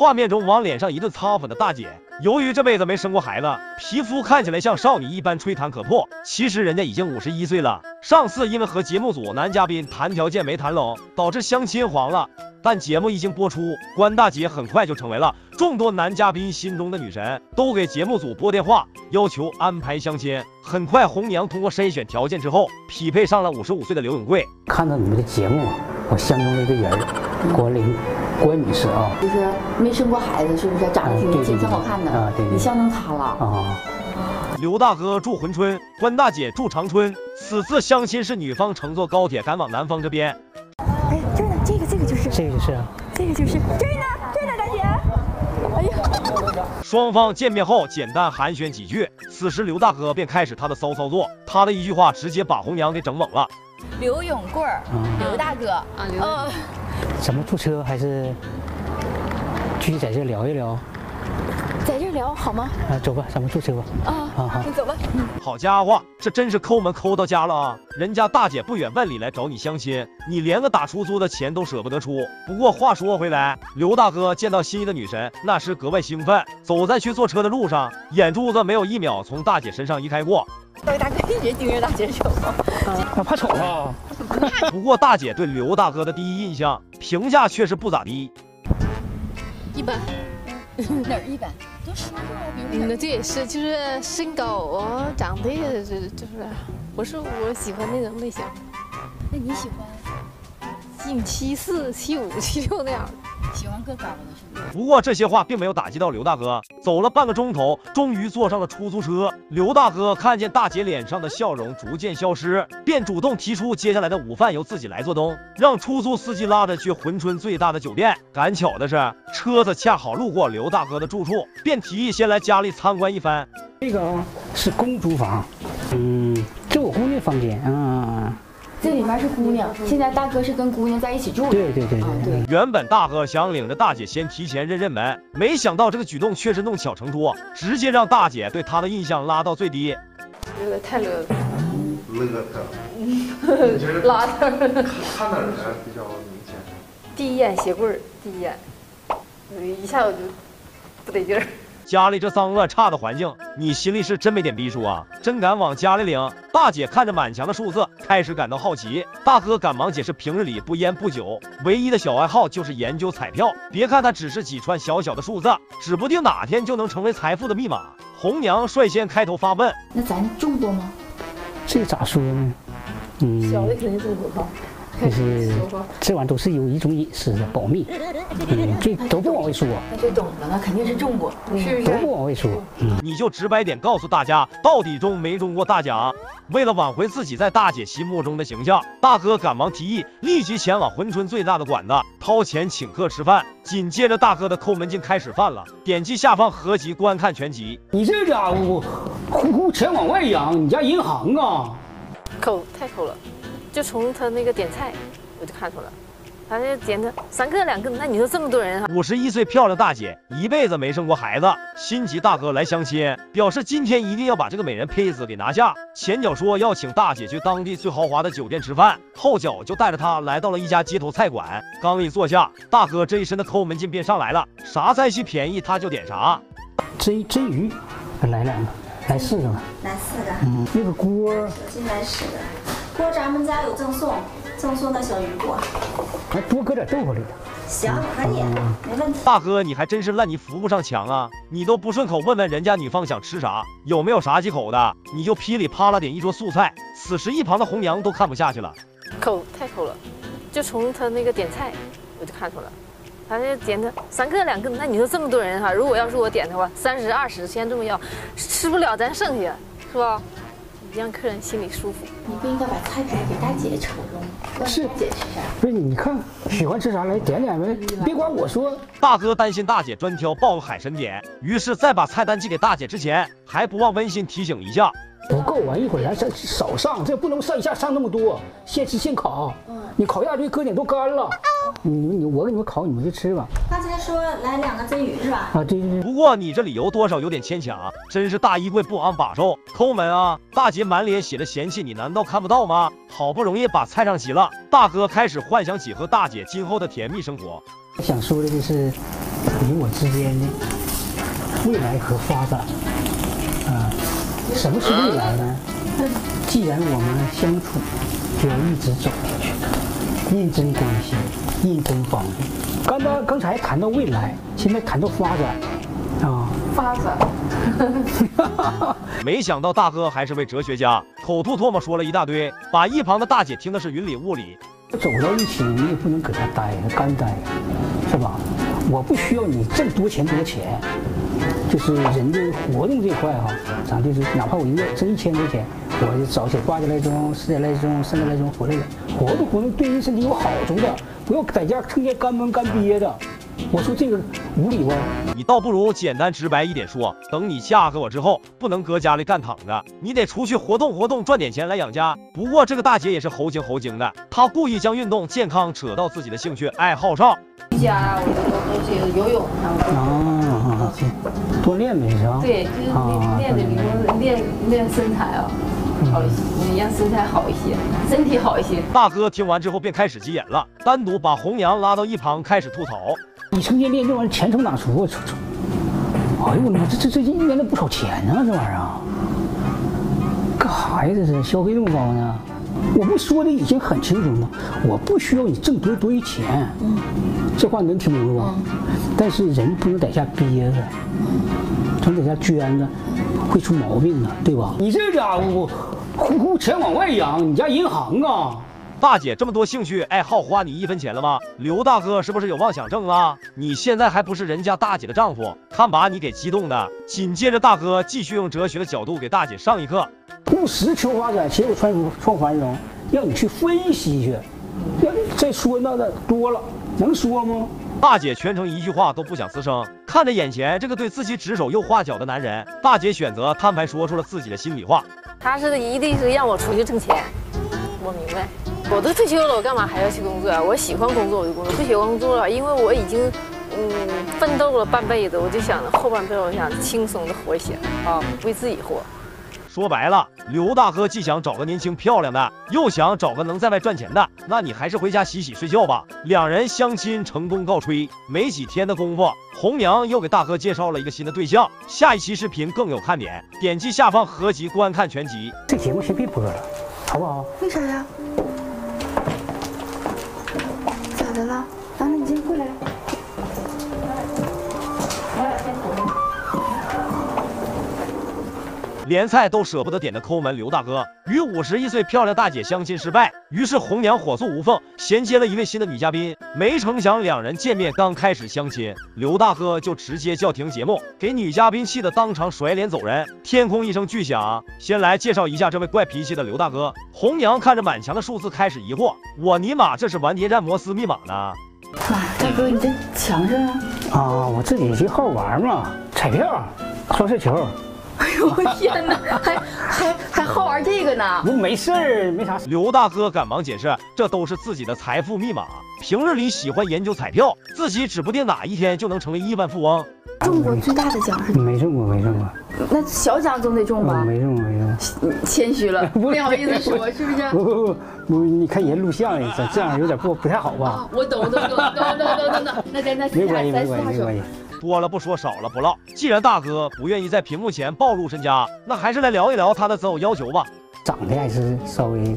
画面中往脸上一顿擦粉的大姐，由于这辈子没生过孩子，皮肤看起来像少女一般吹弹可破。其实人家已经五十一岁了。上次因为和节目组男嘉宾谈条件没谈拢，导致相亲黄了。但节目一经播出，关大姐很快就成为了众多男嘉宾心中的女神，都给节目组拨电话要求安排相亲。很快，红娘通过筛选条件之后，匹配上了五十五岁的刘永贵。看到你们的节目，我相中了一个人儿，关玲，关女士啊。就是没生过孩子，是不是？长得挺年轻，挺好看的。啊，对。你相中她了啊？刘大哥住珲春，关大姐住长春。此次相亲是女方乘坐高铁赶往男方这边。哎这个这个就是，这个就是，这呢，这呢，大姐。哎呀，双方见面后简单寒暄几句，此时刘大哥便开始他的骚操作，他的一句话直接把红娘给整懵了。刘永贵，刘大哥，啊，刘，怎么坐车还是继续在这聊一聊？在这聊好吗？啊，走吧，咱们坐车吧。啊，好，好，你走吧。嗯好家伙，这真是抠门抠到家了啊！人家大姐不远万里来找你相亲，你连个打出租的钱都舍不得出。不过话说回来，刘大哥见到心仪的女神，那是格外兴奋。走在去坐车的路上，眼珠子没有一秒从大姐身上移开过。各位大哥一直盯着大姐瞅，他怕丑啊。不过大姐对刘大哥的第一印象评价确实不咋地，一般。哪儿一般？都说过，比如那这也是，就是身高啊，长得也是，就是，不是我喜欢那种类型。那你喜欢？一米七四、七五、七六那样。喜欢个高的是不是？不过这些话并没有打击到刘大哥。走了半个钟头，终于坐上了出租车。刘大哥看见大姐脸上的笑容逐渐消失，便主动提出接下来的午饭由自己来做东，让出租司机拉着去珲春最大的酒店。赶巧的是，车子恰好路过刘大哥的住处，便提议先来家里参观一番。这个是公租房，嗯，这我姑娘房间啊。这里面是姑娘，现在大哥是跟姑娘在一起住。对对对对。原本大哥想领着大姐先提前认认门，没想到这个举动却是弄巧成拙，直接让大姐对他的印象拉到最低。有点太勒了。勒的。拉的。看哪儿呢？比较明显。第一眼鞋柜第一眼，一下我就不得劲儿。家里这脏乱差的环境，你心里是真没点逼数啊？真敢往家里领？大姐看着满墙的数字，开始感到好奇。大哥赶忙解释，平日里不烟不酒，唯一的小爱好就是研究彩票。别看他只是几串小小的数字，指不定哪天就能成为财富的密码。红娘率先开头发问：那咱中过吗？这咋说呢？嗯，小的肯定中过哈。就是这玩意都是有一种隐私的保密，嗯，这都不往外说。那就懂了，那肯定是中过，是不是？都不往外说，嗯，你就直白点告诉大家，到底中没中过大奖？为了挽回自己在大姐心目中的形象，大哥赶忙提议立即前往珲春最大的馆子，掏钱请客吃饭。紧接着，大哥的抠门劲开始犯了。点击下方合集观看全集。你这家伙，呼呼钱往外扬，你家银行啊？抠，太抠了。就从他那个点菜，我就看出来了，他就点的三个两个，那你说这么多人哈？五十一岁漂亮大姐，一辈子没生过孩子，心急大哥来相亲，表示今天一定要把这个美人胚子给拿下。前脚说要请大姐去当地最豪华的酒店吃饭，后脚就带着她来到了一家街头菜馆。刚一坐下，大哥这一身的抠门劲便上来了，啥菜系便宜他就点啥。真真鱼，来两个，来四个吧。来四个。嗯，那个锅。先来十个。锅咱们家有赠送，赠送的小鱼锅，还多搁点豆腐里。行，可以，没问题。大哥，你还真是烂泥扶不上墙啊！你都不顺口问问人家女方想吃啥，有没有啥忌口的，你就噼里啪啦点一桌素菜。此时一旁的红娘都看不下去了，抠太抠了，就从他那个点菜我就看出来了，他那点的三个两个，那你说这么多人哈，如果要是我点的话，三十二十先这么要，吃不了咱剩下，是吧？让客人心里舒服。你不应该把菜单给大姐瞅瞅吗？是，姐吃啥。不是，你看喜欢吃啥来点点呗，别管我说。大哥担心大姐专挑报个海参点，于是，在把菜单寄给大姐之前，还不忘温馨提醒一下。不够，啊一会儿咱再少上，这不能上一下上那么多，现吃现烤。嗯，你烤鸭这搁点都干了。你你我给你们烤，你们就吃吧。刚才说来两个蒸鱼是吧？啊，对对对。不过你这理由多少有点牵强，真是大衣柜不昂把手，抠门啊！大姐满脸写着嫌弃，你难道看不到吗？好不容易把菜上齐了，大哥开始幻想起和大姐今后的甜蜜生活。想说的就是，你我之间的未来和发展。啊，什么是未来呢？那既然我们相处，就要一直走下去，认真关心，认真帮助。刚刚刚才谈到未来，现在谈到发展，啊，发展。没想到大哥还是位哲学家，口吐唾沫说了一大堆，把一旁的大姐听的是云里雾里。走到一起，你也不能搁这待着，干待，是吧？我不需要你挣多钱多钱，就是人的活动这块哈，咱就是哪怕我一个月挣一千块钱，我就早起八点来钟、十点来钟、三点来钟回来了，活动活动对人身体有好处的，不要在家成天干闷干憋的。我说这个无理吧？你倒不如简单直白一点说，等你嫁给我之后，不能搁家里干躺着，你得出去活动活动，赚点钱来养家。不过这个大姐也是猴精猴精的，她故意将运动健康扯到自己的兴趣爱好上。瑜伽，我都都是游泳，啊，多练呗是吧？对，就是练练的，比如练练身材啊。好一些，让身材好一些，身体好一些。大哥听完之后便开始急眼了，单独把红娘拉到一旁开始吐槽。你成天练这玩意儿，钱从哪出？我操！哎呦我妈，这这这一年得不少钱呢，这玩意儿啊！干啥呀？这是消费这么高呢？我不说的已经很清楚了吗？我不需要你挣多多余钱。嗯，这话能听明白不？但是人不能在家憋着，总在家捐着，会出毛病的，对吧？你这家伙，呼呼钱往外扬，你家银行啊？大姐这么多兴趣爱好，花你一分钱了吗？刘大哥是不是有妄想症啊？你现在还不是人家大姐的丈夫，看把你给激动的。紧接着，大哥继续用哲学的角度给大姐上一课：务实求发展，携手创创繁荣，让你去分析去。要再说那的多了，能说吗？大姐全程一句话都不想吱声，看着眼前这个对自己指手又画脚的男人，大姐选择摊牌，说出了自己的心里话：他是一定是让我出去挣钱，我明白。我都退休了，我干嘛还要去工作啊？我喜欢工作我就工作，不喜欢工作了，因为我已经嗯奋斗了半辈子，我就想着后半辈子我想轻松的活一些啊，为自己活。说白了，刘大哥既想找个年轻漂亮的，又想找个能在外赚钱的，那你还是回家洗洗睡觉吧。两人相亲成功告吹，没几天的功夫，红娘又给大哥介绍了一个新的对象。下一期视频更有看点，点击下方合集观看全集。这节目先别播了，好不好？为啥呀？连菜都舍不得点的抠门刘大哥，与五十一岁漂亮大姐相亲失败，于是红娘火速无缝衔接了一位新的女嘉宾。没成想两人见面刚开始相亲，刘大哥就直接叫停节目，给女嘉宾气得当场甩脸走人。天空一声巨响，先来介绍一下这位怪脾气的刘大哥。红娘看着满墙的数字开始疑惑，我尼玛这是玩谍战摩斯密码呢？妈，大哥你这墙上啊？啊，我自己这好玩嘛，彩票、双色球。哎呦我天哪，还还还好玩这个呢？不没事儿，没啥。刘大哥赶忙解释，这都是自己的财富密码。平日里喜欢研究彩票，自己指不定哪一天就能成为亿万富翁。中过最大的奖是？没中过，没中过。那小奖总得中吧？没中过，没中过。谦虚了，不好意思说，是不是？不不不不，你看人录像，这这样有点不不太好吧？我懂懂懂懂懂懂懂。那咱咱没关系，没关系，多了不说，少了不唠。既然大哥不愿意在屏幕前暴露身家，那还是来聊一聊他的择偶要求吧。长得还是稍微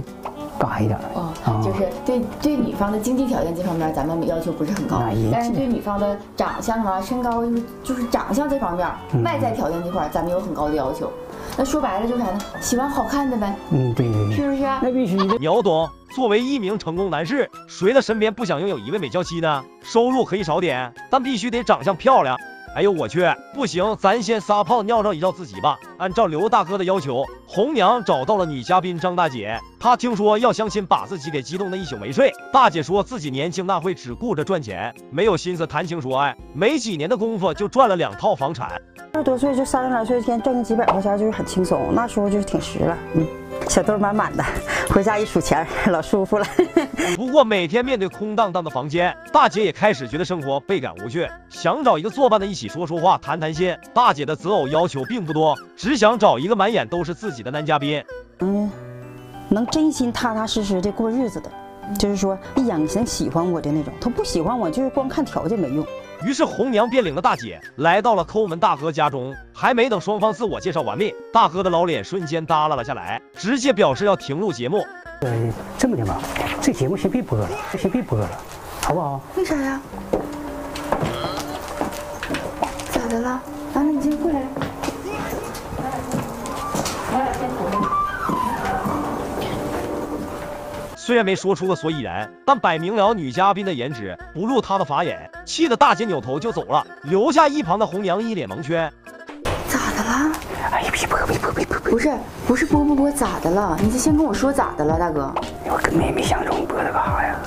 嘎一点哦，就是对对女方的经济条件这方面，咱们要求不是很高，但是对女方的长相啊、身高，就是就是长相这方面，外在条件这块，咱们有很高的要求。那说白了就是啥呢？喜欢好看的呗。嗯，对对对，是不是？那必须的。秒懂。作为一名成功男士，谁的身边不想拥有一位美娇妻呢？收入可以少点，但必须得长相漂亮。哎呦我去，不行，咱先撒泡尿照一照自己吧。按照刘大哥的要求，红娘找到了女嘉宾张大姐。她听说要相亲，把自己给激动的一宿没睡。大姐说自己年轻那会只顾着赚钱，没有心思谈情说爱，没几年的功夫就赚了两套房产。二十多岁就三十来岁，一天赚个几百块钱就是很轻松，那时候就是挺实了。嗯。小兜满满的，回家一数钱，老舒服了。不过每天面对空荡荡的房间，大姐也开始觉得生活倍感无趣，想找一个作伴的，一起说说话，谈谈心。大姐的择偶要求并不多，只想找一个满眼都是自己的男嘉宾。嗯，能真心踏踏实实的过日子的，就是说一眼能喜欢我的那种。他不喜欢我，就是光看条件没用。于是红娘便领着大姐来到了抠门大哥家中，还没等双方自我介绍完毕，大哥的老脸瞬间耷拉了下来，直接表示要停录节目。呃，这么的吧，这节目先别播了，这先别播了，好不好？为啥呀？咋的了？啊，那你先过来。虽然没说出个所以然，但摆明了女嘉宾的颜值不入他的法眼，气得大姐扭头就走了，留下一旁的红娘一脸蒙圈。咋的了？哎呀，别播，别播，别播！不是，不是播不播，咋的了？你就先跟我说咋的了，大哥。我跟妹妹相中，播它干啥呀？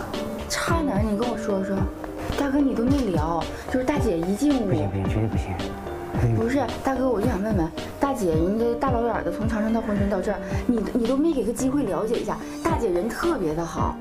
差哪儿？你跟我说说。大哥，你都没聊，就是大姐一进屋，不行不行，绝对不行。不是，大哥，我就想问问大姐，人家大老远的从长春到珲春到这儿，你你都没给个机会了解一下，大姐人特别的好。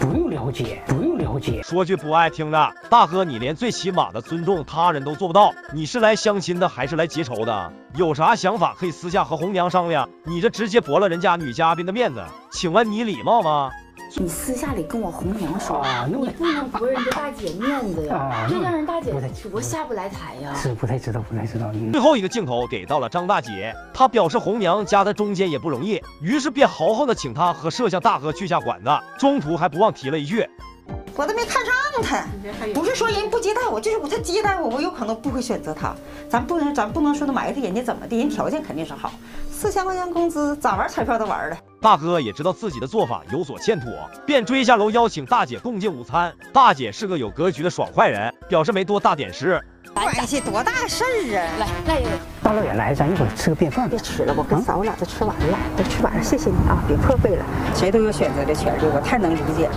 不用了解，不用了解。说句不爱听的，大哥，你连最起码的尊重他人都做不到，你是来相亲的还是来结仇的？有啥想法可以私下和红娘商量，你这直接驳了人家女嘉宾的面子，请问你礼貌吗？你私下里跟我红娘说，你不能驳人家大姐面子呀，这让人大姐多下不来台呀。是不太知道，不太知道。最后一个镜头给到了张大姐，她表示红娘夹在中间也不容易，于是便豪横的请她和摄像大哥去下馆子，中途还不忘提了一句。我都没看上他，不是说人不接待我，就是我他接待我，我有可能不会选择他。咱不能，咱不能说他埋汰人家怎么的，人条件肯定是好。四千块钱工资，咋玩彩票都玩了。大哥也知道自己的做法有所欠妥，便追下楼邀请大姐共进午餐。大姐是个有格局的爽快人，表示没多大点事。关系多大事儿啊！来来，大老远来，咱一会儿吃个便饭。别吃了，我跟嫂子俩都吃完了，都吃完了。谢谢你啊，别破费了。谁都有选择的权利，我太能理解了。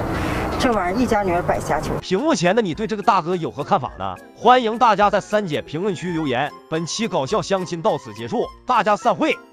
这玩意儿一家女儿百家求。屏幕前的你对这个大哥有何看法呢？欢迎大家在三姐评论区留言。本期搞笑相亲到此结束，大家散会。